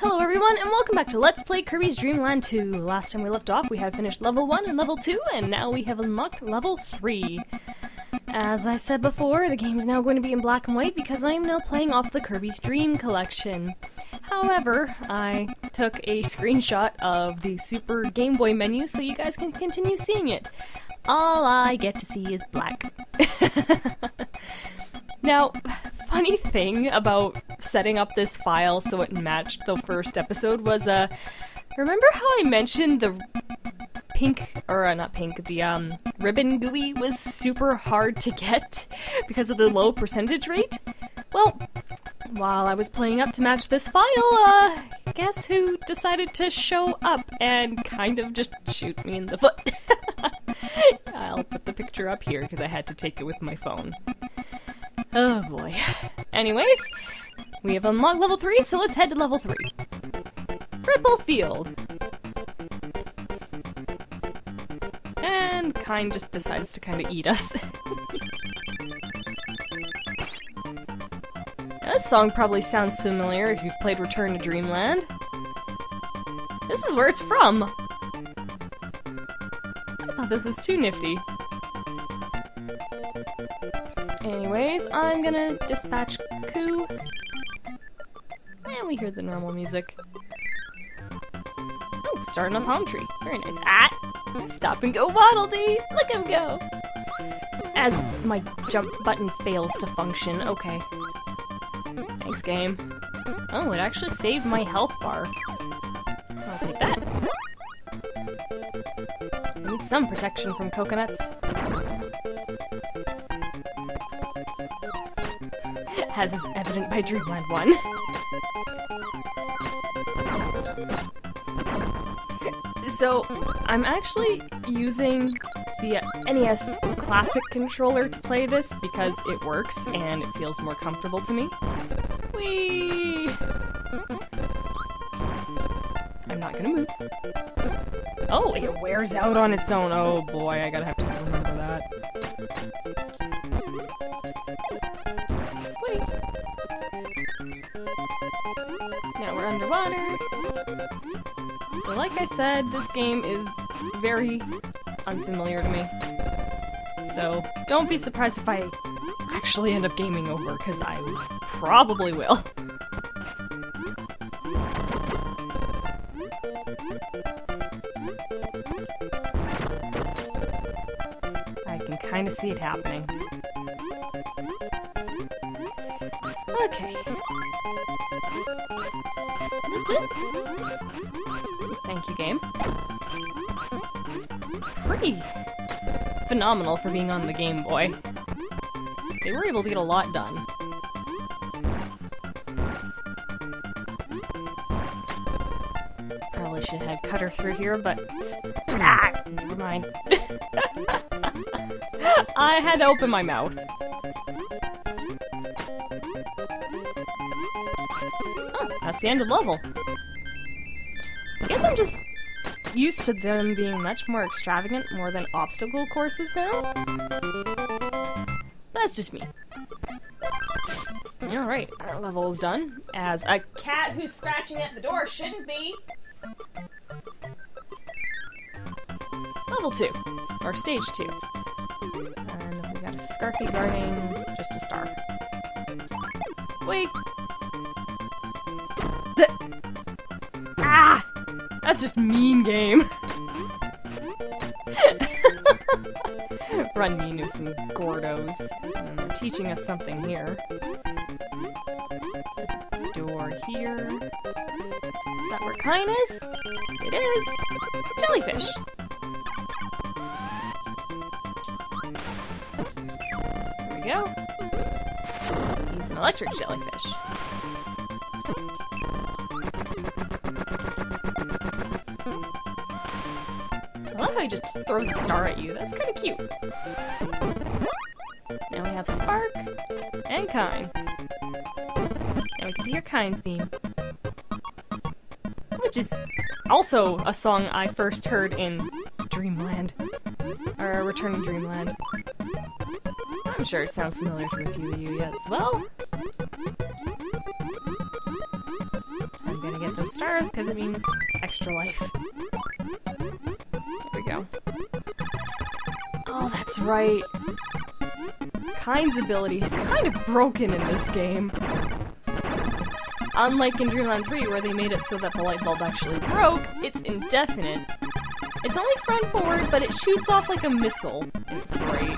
Hello everyone, and welcome back to Let's Play Kirby's Dream Land 2. Last time we left off, we had finished level 1 and level 2, and now we have unlocked level 3. As I said before, the game is now going to be in black and white because I am now playing off the Kirby's Dream Collection. However, I took a screenshot of the Super Game Boy menu so you guys can continue seeing it. All I get to see is black. now, funny thing about setting up this file so it matched the first episode was uh remember how I mentioned the pink or uh, not pink the um ribbon gooey was super hard to get because of the low percentage rate? Well, while I was playing up to match this file, uh guess who decided to show up and kind of just shoot me in the foot? I'll put the picture up here because I had to take it with my phone. Oh boy. Anyways, we have unlocked level 3, so let's head to level 3. Ripple Field. And Kine just decides to kind of eat us. this song probably sounds familiar if you've played Return to Dreamland. This is where it's from. I thought this was too nifty. Anyways, I'm gonna dispatch we hear the normal music. Oh, starting a palm tree. Very nice. Ah! Stop and go Waddle Dee! Look him go! As my jump button fails to function. Okay. Thanks, game. Oh, it actually saved my health bar. I'll take that. I need some protection from coconuts. as is evident by Dreamland 1. So, I'm actually using the NES Classic controller to play this because it works and it feels more comfortable to me. Whee! I'm not gonna move. Oh, it wears out on its own. Oh boy, I gotta have to remember that. Underwater. So like I said, this game is very unfamiliar to me. So don't be surprised if I actually end up gaming over, because I probably will. I can kind of see it happening. Okay. Is... Thank you, game. Pretty phenomenal for being on the Game Boy. They were able to get a lot done. Probably should have had Cutter through here, but... Ah! Never mind. I had to open my mouth. Oh, that's the end of level. I guess I'm just used to them being much more extravagant, more than obstacle courses now. That's just me. Alright, our level is done. As a cat who's scratching at the door shouldn't be. Level 2. Or stage 2. And we got a Scarfy guarding just a star. Wait. That's just mean game. Run me into some Gordos. And they're teaching us something here. There's a door here. Is that where Kine is? It is! Jellyfish! There we go. He's an electric jellyfish. Just throws a star at you. That's kind of cute. Now we have Spark and Kine. And we can hear Kine's theme. Which is also a song I first heard in Dreamland. Or Return to Dreamland. I'm sure it sounds familiar to a few of you as well. I'm gonna get those stars because it means extra life. Oh, that's right. Kine's ability is kind of broken in this game. Unlike in Dreamland 3, where they made it so that the light bulb actually broke, it's indefinite. It's only front forward, but it shoots off like a missile, and it's great.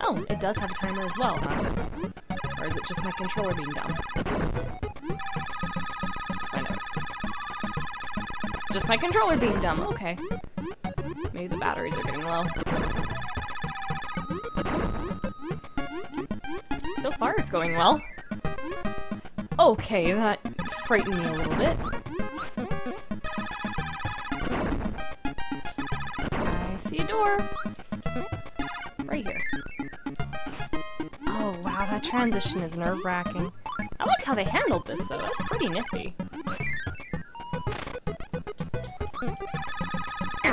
Oh, it does have a timer as well, huh? Or is it just my controller being dumb? Just my controller being dumb, okay. Maybe the batteries are getting low. So far, it's going well. Okay, that frightened me a little bit. I see a door. Right here. Oh, wow, that transition is nerve-wracking. I like how they handled this, though. That's pretty nifty.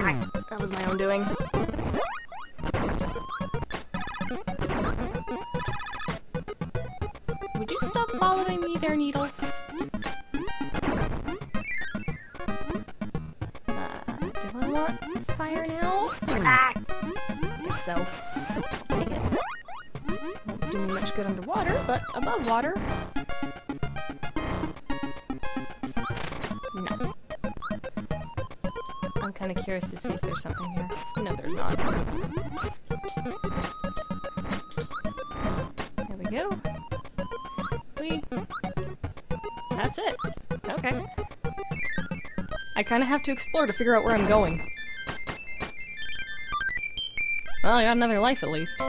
That was my own doing. Would you stop following me there, Needle? Uh, do I want fire now? Ah! Guess so. I'll take it. Won't do me much good underwater, but above water. Kind of curious to see if there's something here. No, there's not. There we go. We. That's it. Okay. I kind of have to explore to figure out where I'm going. Well, I got another life at least.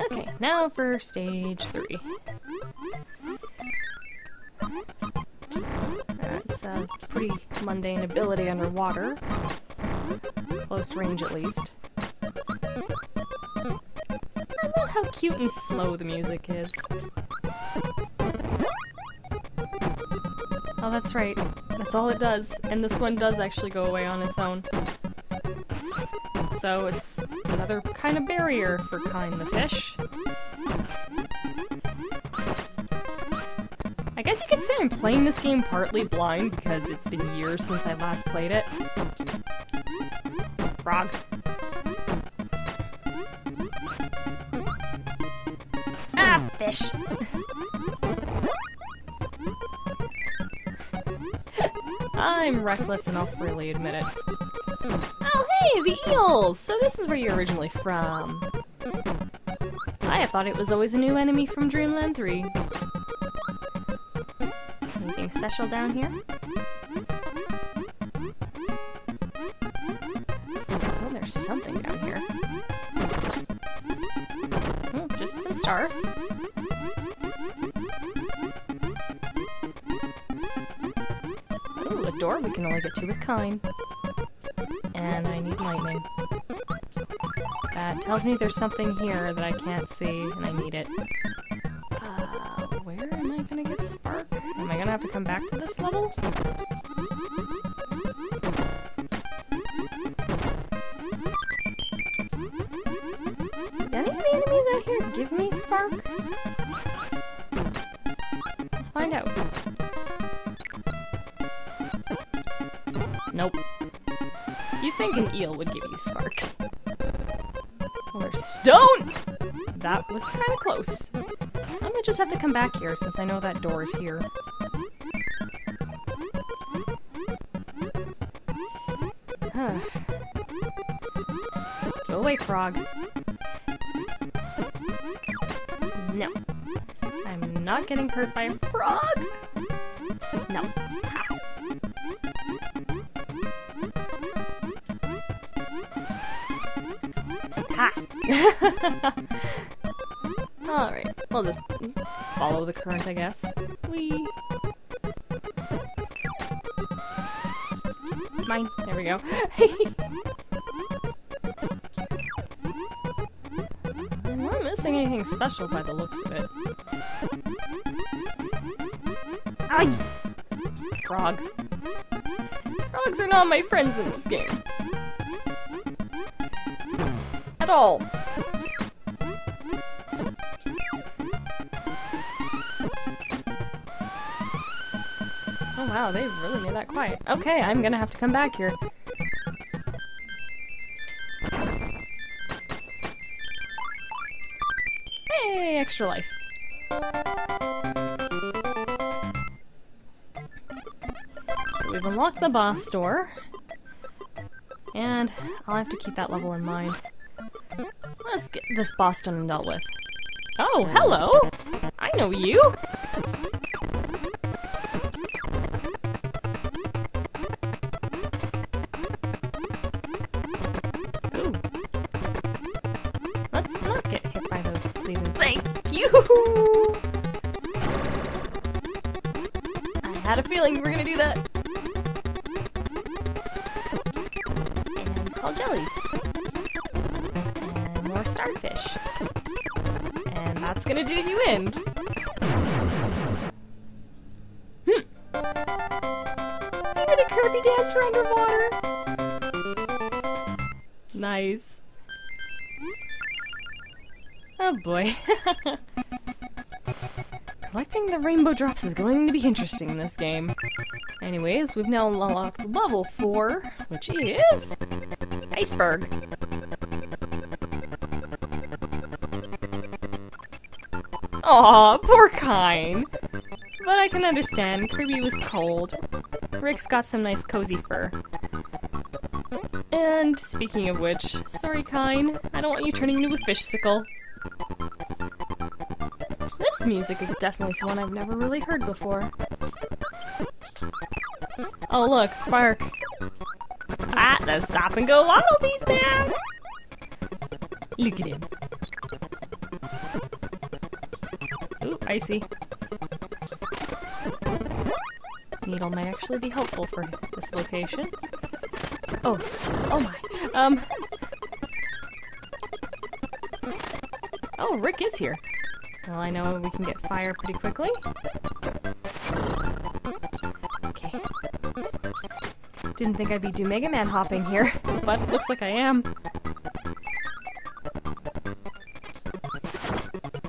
Okay, now for stage three. A pretty mundane ability underwater. Close range at least. I love how cute and slow the music is. Oh, that's right. That's all it does. And this one does actually go away on its own. So it's another kind of barrier for Kine the fish. Guess you could say I'm playing this game partly blind because it's been years since I last played it. Frog. Ah, fish. I'm reckless and I'll freely admit it. Oh, hey, the eels! So this is where you're originally from. I thought it was always a new enemy from Dreamland 3. Anything special down here? Oh, there's something down here. Oh, just some stars. Ooh, a door we can only get to with Kine. And I need lightning. That tells me there's something here that I can't see, and I need it. I gonna have to come back to this level? Any of the enemies out here give me Spark? Let's find out. Nope. You think an eel would give you spark. Or stone! That was kind of close. I'm gonna just have to come back here since I know that door is here. Away, frog. No. I'm not getting hurt by a frog! No. Ha! Alright, we'll just follow the current, I guess. We Mine. There we go. missing anything special by the looks of it. Aye! Frog. Frogs are not my friends in this game. At all. Oh wow, they really made that quiet. Okay, I'm gonna have to come back here. Extra life. So we've unlocked the boss door. And I'll have to keep that level in mind. Let's get this boss done and dealt with. Oh, hello! I know you! I had a feeling we were gonna do that. And call jellies. And more starfish. And that's gonna do you in. Hmm. Even a Kirby dance for underwater. Nice. Oh boy. Collecting the rainbow drops is going to be interesting in this game. Anyways, we've now unlocked level 4, which is... Iceberg. Aw, poor Kine. But I can understand, Kirby was cold. Rick's got some nice cozy fur. And speaking of which, sorry Kine, I don't want you turning into a fish sickle. This music is definitely one I've never really heard before. Oh look, Spark. Ah, the stop and go Waddle Dee's back! Look at him. Ooh, icy. Needle might actually be helpful for this location. Oh, oh my. Um. Oh, Rick is here. Well, I know we can get fire pretty quickly. Okay. Didn't think I'd be do Mega Man hopping here, but looks like I am.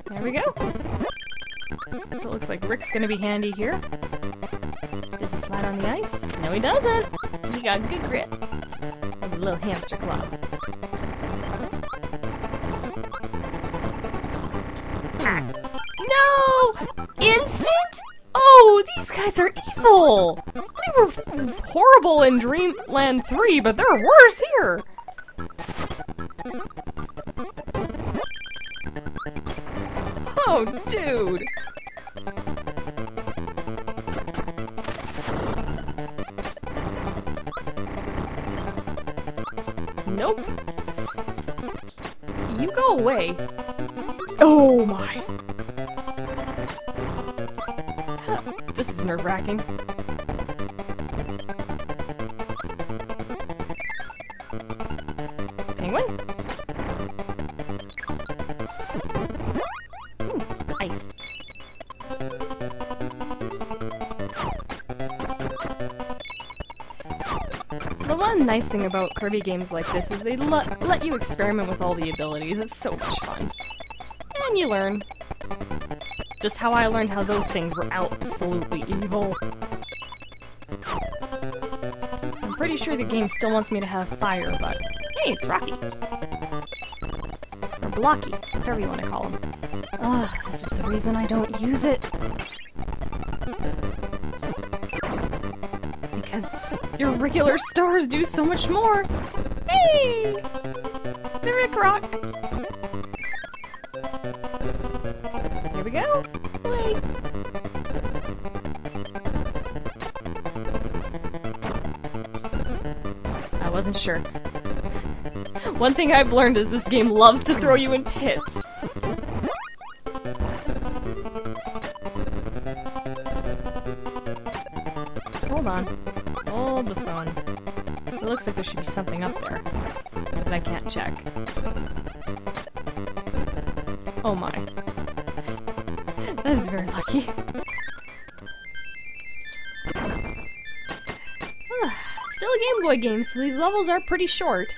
There we go. So it looks like Rick's gonna be handy here. Does he slide on the ice? No, he doesn't. He got good grip. Little hamster claws. No! Instant? Oh, these guys are evil! They were horrible in Dreamland 3, but they're worse here! Oh, dude! Nope. You go away. Oh my. This is nerve wracking. Penguin? Ooh, ice. The one nice thing about Kirby games like this is they let you experiment with all the abilities. It's so much fun. You learn. Just how I learned how those things were absolutely evil. I'm pretty sure the game still wants me to have fire, but hey, it's Rocky. Or Blocky, whatever you want to call him. Ugh, this is the reason I don't use it. Because your regular stars do so much more. Hey! The Rick Rock! We go. Wait. I wasn't sure. One thing I've learned is this game loves to throw you in pits. Hold on. Hold the phone. It looks like there should be something up there. But I can't check. Oh my. Very lucky. Still a Game Boy game, so these levels are pretty short.